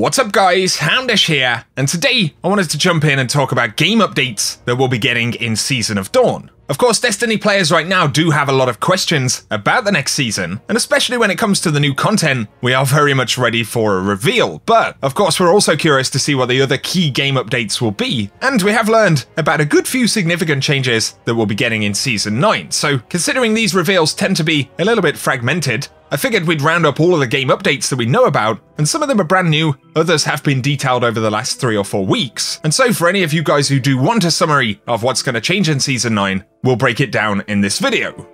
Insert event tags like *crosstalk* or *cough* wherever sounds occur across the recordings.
What's up guys, Houndish here, and today I wanted to jump in and talk about game updates that we'll be getting in Season of Dawn. Of course, Destiny players right now do have a lot of questions about the next season, and especially when it comes to the new content, we are very much ready for a reveal. But, of course, we're also curious to see what the other key game updates will be, and we have learned about a good few significant changes that we'll be getting in Season 9. So, considering these reveals tend to be a little bit fragmented, I figured we'd round up all of the game updates that we know about, and some of them are brand new, others have been detailed over the last three or four weeks. And so for any of you guys who do want a summary of what's going to change in Season 9, we'll break it down in this video.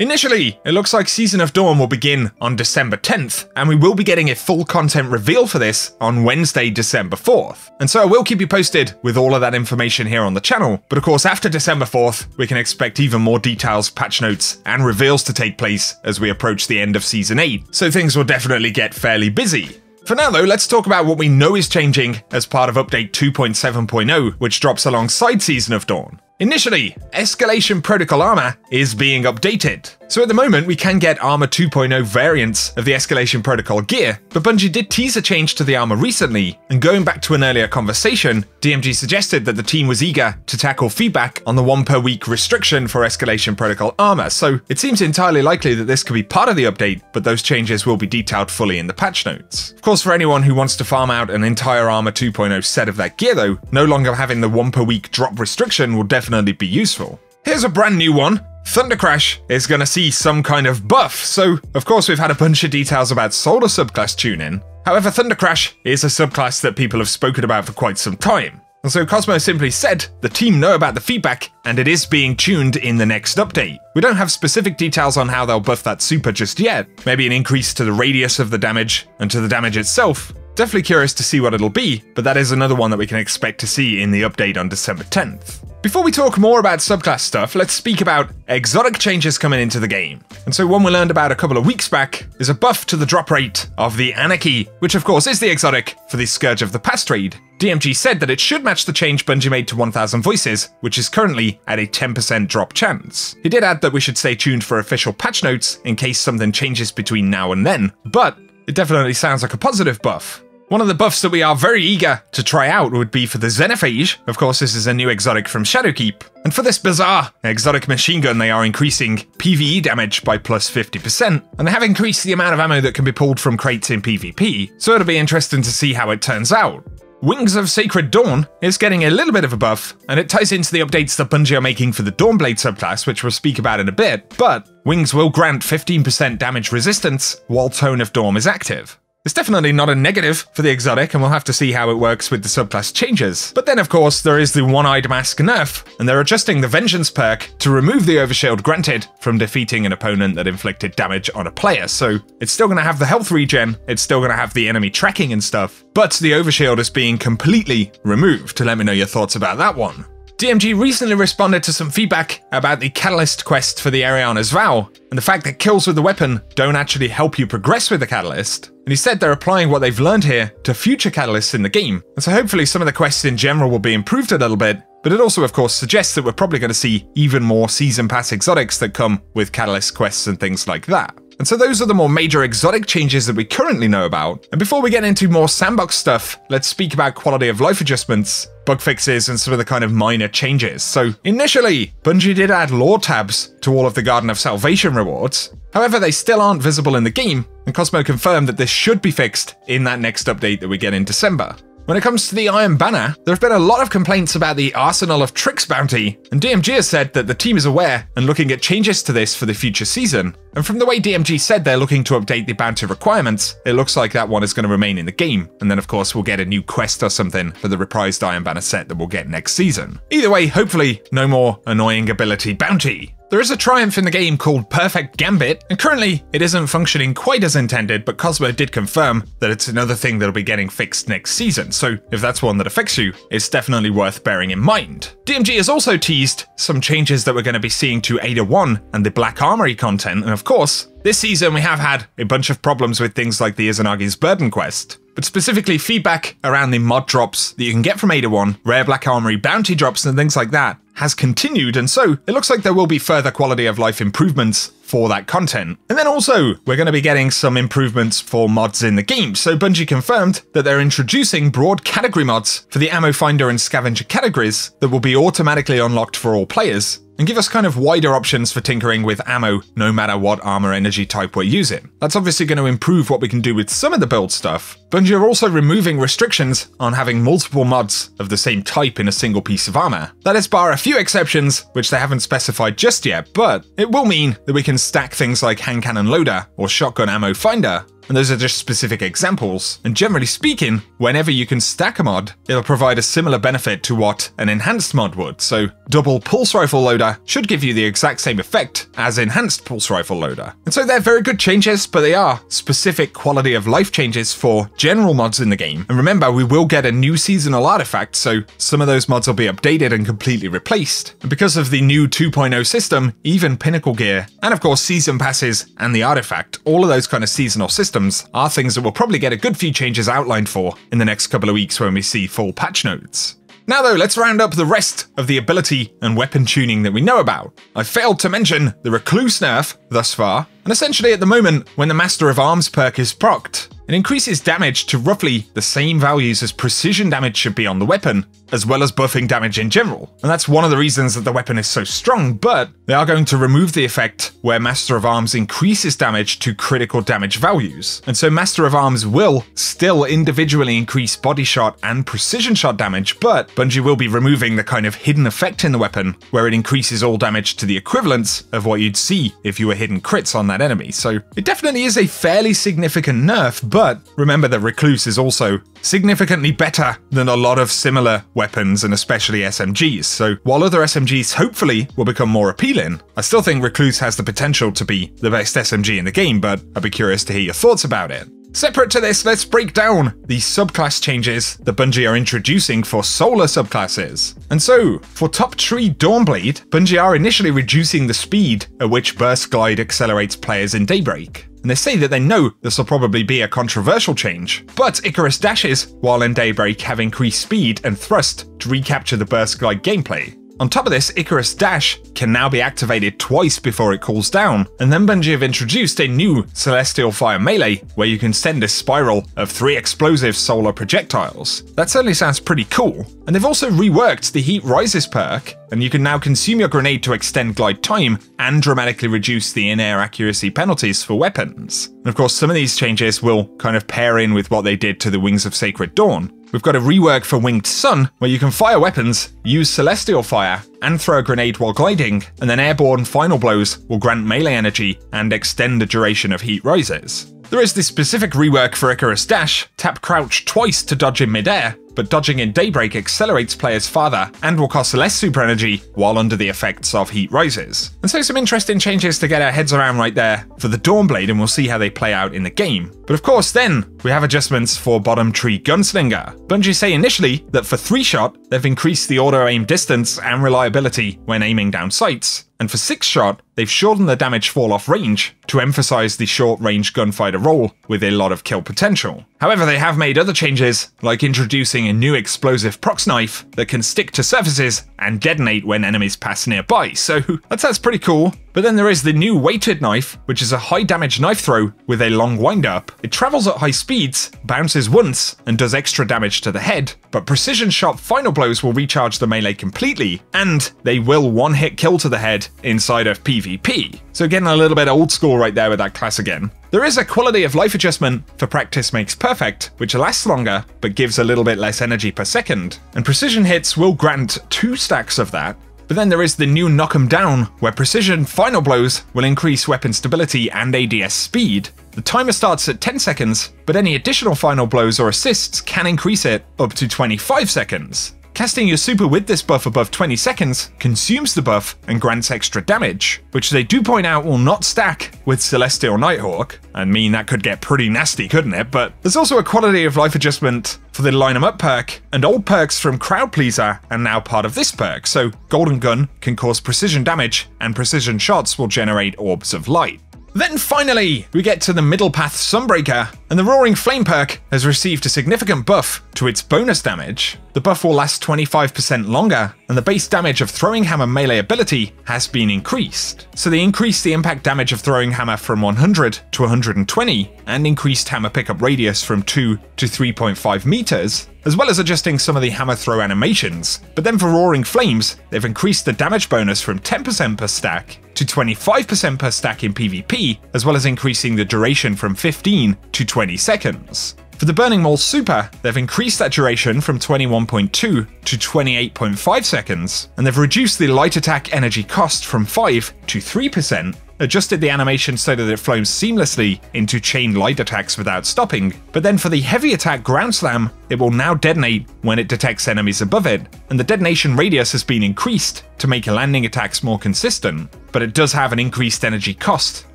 Initially, it looks like Season of Dawn will begin on December 10th, and we will be getting a full content reveal for this on Wednesday, December 4th. And so I will keep you posted with all of that information here on the channel, but of course after December 4th, we can expect even more details, patch notes, and reveals to take place as we approach the end of Season 8, so things will definitely get fairly busy. For now though, let's talk about what we know is changing as part of Update 2.7.0, which drops alongside Season of Dawn. Initially, Escalation Protocol armor is being updated. So at the moment, we can get Armor 2.0 variants of the Escalation Protocol gear, but Bungie did tease a change to the armor recently, and going back to an earlier conversation, DMG suggested that the team was eager to tackle feedback on the one per week restriction for Escalation Protocol armor, so it seems entirely likely that this could be part of the update, but those changes will be detailed fully in the patch notes. Of course, for anyone who wants to farm out an entire Armor 2.0 set of that gear though, no longer having the one per week drop restriction will definitely be useful. Here's a brand new one, Thundercrash is going to see some kind of buff, so of course we've had a bunch of details about Solar subclass tune-in. However, Thundercrash is a subclass that people have spoken about for quite some time. And so Cozmo simply said, the team know about the feedback, and it is being tuned in the next update. We don't have specific details on how they'll buff that super just yet, maybe an increase to the radius of the damage and to the damage itself. Definitely curious to see what it'll be, but that is another one that we can expect to see in the update on December 10th. Before we talk more about subclass stuff, let's speak about exotic changes coming into the game. And so one we learned about a couple of weeks back is a buff to the drop rate of the Anarchy, which of course is the exotic for the Scourge of the Past raid. DMG said that it should match the change Bungie made to 1000 voices, which is currently at a 10% drop chance. He did add that we should stay tuned for official patch notes in case something changes between now and then, but it definitely sounds like a positive buff. One of the buffs that we are very eager to try out would be for the Xenophage. Of course, this is a new exotic from Shadowkeep. And for this bizarre exotic machine gun, they are increasing PvE damage by plus 50%, and they have increased the amount of ammo that can be pulled from crates in PvP, so it'll be interesting to see how it turns out. Wings of Sacred Dawn is getting a little bit of a buff, and it ties into the updates that Bungie are making for the Dawnblade subclass, which we'll speak about in a bit, but Wings will grant 15% damage resistance while Tome of Dawn is active. It's definitely not a negative for the exotic, and we'll have to see how it works with the subclass changes. But then, of course, there is the One-Eyed Mask nerf, and they're adjusting the Vengeance perk to remove the overshield granted from defeating an opponent that inflicted damage on a player. So it's still going to have the health regen, it's still going to have the enemy tracking and stuff, but the overshield is being completely removed. Let me know your thoughts about that one. DMG recently responded to some feedback about the Catalyst quest for the Eriana's Vow, and the fact that kills with the weapon don't actually help you progress with the Catalyst. And he said they're applying what they've learned here to future Catalysts in the game, and so hopefully some of the quests in general will be improved a little bit, but it also of course suggests that we're probably going to see even more Season Pass exotics that come with Catalyst quests and things like that. And so those are the more major exotic changes that we currently know about. And before we get into more sandbox stuff, let's speak about quality of life adjustments, bug fixes, and some of the kind of minor changes. So initially, Bungie did add lore tabs to all of the Garden of Salvation rewards. However, they still aren't visible in the game, and Cozmo confirmed that this should be fixed in that next update that we get in December. When it comes to the Iron Banner, there have been a lot of complaints about the Arsenal of Tricks bounty, and DMG has said that the team is aware and looking at changes to this for the future season. And from the way DMG said they're looking to update the bounty requirements, it looks like that one is going to remain in the game. And then of course we'll get a new quest or something for the reprised Iron Banner set that we'll get next season. Either way, hopefully no more annoying ability bounty. There is a triumph in the game called Perfect Gambit, and currently it isn't functioning quite as intended, but Cozmo did confirm that it's another thing that'll be getting fixed next season, so if that's one that affects you, it's definitely worth bearing in mind. DMG has also teased some changes that we're going to be seeing to Ada 1 and the Black Armory content, and of course, this season we have had a bunch of problems with things like the Izanagi's Burden quest but specifically feedback around the mod drops that you can get from Ada 1, rare Black Armory bounty drops and things like that, has continued, and so it looks like there will be further quality of life improvements for that content. And then also, we're going to be getting some improvements for mods in the game. So Bungie confirmed that they're introducing broad category mods for the ammo finder and scavenger categories that will be automatically unlocked for all players and give us kind of wider options for tinkering with ammo no matter what armor energy type we're using. That's obviously going to improve what we can do with some of the build stuff. Bungie are also removing restrictions on having multiple mods of the same type in a single piece of armor. That is bar a few exceptions, which they haven't specified just yet, but it will mean that we can stack things like hand cannon loader or shotgun ammo finder and those are just specific examples. And generally speaking, whenever you can stack a mod, it'll provide a similar benefit to what an enhanced mod would. So double pulse rifle loader should give you the exact same effect as enhanced pulse rifle loader. And so they're very good changes, but they are specific quality of life changes for general mods in the game. And remember, we will get a new seasonal artifact, so some of those mods will be updated and completely replaced. And because of the new 2.0 system, even pinnacle gear, and of course season passes and the artifact, all of those kind of seasonal systems systems are things that we'll probably get a good few changes outlined for in the next couple of weeks when we see full patch notes. Now though, let's round up the rest of the ability and weapon tuning that we know about. I failed to mention the Recluse nerf thus far, and essentially at the moment, when the Master of Arms perk is procced, it increases damage to roughly the same values as precision damage should be on the weapon, as well as buffing damage in general. And that's one of the reasons that the weapon is so strong, but they are going to remove the effect where Master of Arms increases damage to critical damage values. And so Master of Arms will still individually increase body shot and precision shot damage, but Bungie will be removing the kind of hidden effect in the weapon where it increases all damage to the equivalence of what you'd see if you were hitting crits on that enemy. So it definitely is a fairly significant nerf, but remember that Recluse is also significantly better than a lot of similar weapons and especially SMGs. So while other SMGs hopefully will become more appealing, I still think Recluse has the potential to be the best SMG in the game, but I'd be curious to hear your thoughts about it. Separate to this, let's break down the subclass changes that Bungie are introducing for solar subclasses. And so, for top tree Dawnblade, Bungie are initially reducing the speed at which Burst Glide accelerates players in Daybreak. And they say that they know this will probably be a controversial change, but Icarus dashes, while in Daybreak, have increased speed and thrust to recapture the Burst Glide gameplay. On top of this, Icarus Dash can now be activated twice before it cools down, and then Bungie have introduced a new Celestial Fire melee where you can send a spiral of three explosive solar projectiles. That certainly sounds pretty cool. And they've also reworked the Heat Rises perk, and you can now consume your grenade to extend glide time and dramatically reduce the in-air accuracy penalties for weapons. And of course, some of these changes will kind of pair in with what they did to the Wings of Sacred Dawn, We've got a rework for Winged Sun, where you can fire weapons, use Celestial Fire, and throw a grenade while gliding, and then airborne final blows will grant melee energy and extend the duration of heat rises. There is this specific rework for Icarus Dash, tap crouch twice to dodge in midair, but dodging in Daybreak accelerates players farther and will cost less super energy while under the effects of heat rises. And so some interesting changes to get our heads around right there for the Dawnblade and we'll see how they play out in the game. But of course then, we have adjustments for bottom tree Gunslinger. Bungie say initially that for 3 shot, they've increased the auto aim distance and reliability when aiming down sights, and for 6 shot, they've shortened the damage fall off range to emphasize the short range gunfighter role with a lot of kill potential. However, they have made other changes, like introducing a new explosive prox knife that can stick to surfaces and detonate when enemies pass nearby, so *laughs* that sounds pretty cool. But then there is the new weighted knife, which is a high damage knife throw with a long wind up. It travels at high speeds, bounces once, and does extra damage to the head, but precision shot final blows will recharge the melee completely, and they will one hit kill to the head inside of PvP. So getting a little bit old school right there with that class again. There is a quality of life adjustment for practice makes perfect, which lasts longer but gives a little bit less energy per second, and precision hits will grant two stacks of that, but then there is the new Knock 'em Down, where precision final blows will increase weapon stability and ADS speed. The timer starts at 10 seconds, but any additional final blows or assists can increase it up to 25 seconds. Casting your super with this buff above 20 seconds consumes the buff and grants extra damage, which they do point out will not stack with Celestial Nighthawk, and mean that could get pretty nasty, couldn't it? But there's also a quality of life adjustment for the line 'em up perk, and old perks from Crowd Pleaser are now part of this perk, so Golden Gun can cause precision damage, and precision shots will generate orbs of light. Then finally, we get to the Middle Path Sunbreaker, and the Roaring Flame perk has received a significant buff to its bonus damage. The buff will last 25% longer, and the base damage of Throwing Hammer melee ability has been increased. So they increased the impact damage of Throwing Hammer from 100 to 120, and increased hammer pickup radius from 2 to 3.5 meters, as well as adjusting some of the hammer throw animations. But then for Roaring Flames, they've increased the damage bonus from 10% per stack to 25% per stack in PvP, as well as increasing the duration from 15 to 20 seconds. For the Burning Maul Super, they've increased that duration from 21.2 to 28.5 seconds, and they've reduced the light attack energy cost from 5 to 3%, adjusted the animation so that it flows seamlessly into chain light attacks without stopping, but then for the heavy attack ground slam, it will now detonate when it detects enemies above it, and the detonation radius has been increased to make landing attacks more consistent, but it does have an increased energy cost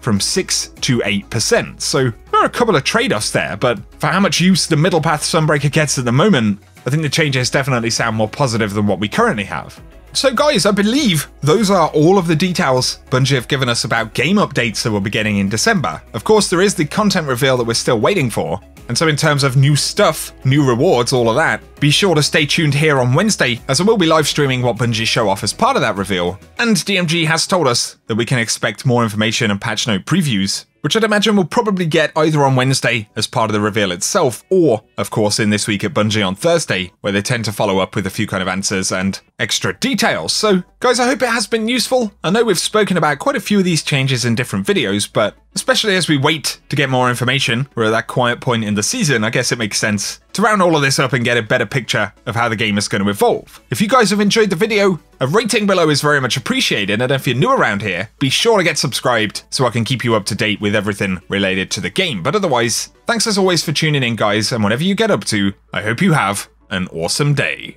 from 6 to 8%, so there are a couple of trade-offs there, but for how much use the middle path Sunbreaker gets at the moment, I think the changes definitely sound more positive than what we currently have. So guys, I believe those are all of the details Bungie have given us about game updates that we'll be getting in December. Of course, there is the content reveal that we're still waiting for, and so in terms of new stuff, new rewards, all of that, be sure to stay tuned here on Wednesday, as I will be live streaming what Bungie show off as part of that reveal. And DMG has told us that we can expect more information and patch note previews which I'd imagine we'll probably get either on Wednesday as part of the reveal itself, or, of course, in this week at Bungie on Thursday, where they tend to follow up with a few kind of answers and extra details. So, guys, I hope it has been useful. I know we've spoken about quite a few of these changes in different videos, but especially as we wait to get more information, we're at that quiet point in the season, I guess it makes sense to round all of this up and get a better picture of how the game is going to evolve. If you guys have enjoyed the video, a rating below is very much appreciated, and if you're new around here, be sure to get subscribed so I can keep you up to date with everything related to the game. But otherwise, thanks as always for tuning in, guys, and whatever you get up to, I hope you have an awesome day.